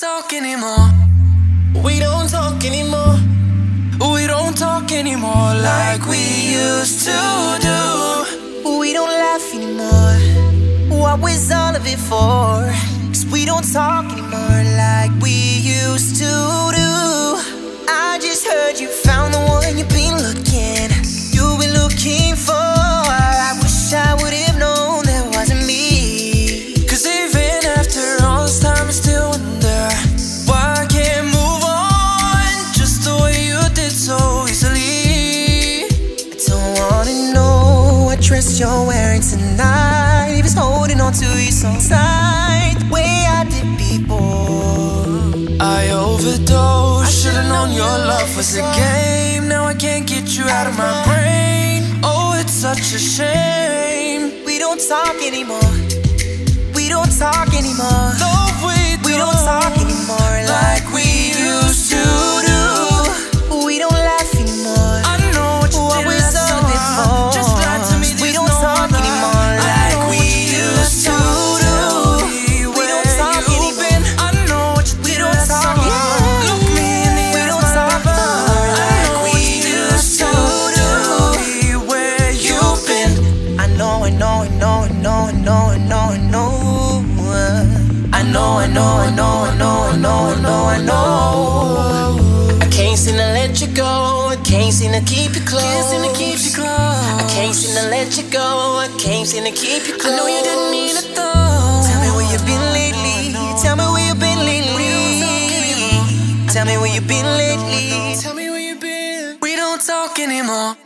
talk anymore. We don't talk anymore. We don't talk anymore like we used to do. We don't laugh anymore. What was all of it for? Cause we don't talk anymore like we used to do. I just heard you dress you're wearing tonight. If it's holding on to you so tight, the way I did before. I overdosed. Should've known your love was a game. Now I can't get you out of my brain. Oh, it's such a shame. We don't talk anymore. We don't talk anymore. Know, I know, I know, I know. I know, I know, I know, I know, I know, I know, I know. I can't seem to let you go. I can't seem to keep you close. Can't seem to keep you close. I can't seem to let you go. I can't seem to keep you close. I know you didn't mean it though. Tell me where you've been lately. Tell me where you've been lately. Tell me where you've been lately. Tell me where you've been. We don't talk anymore.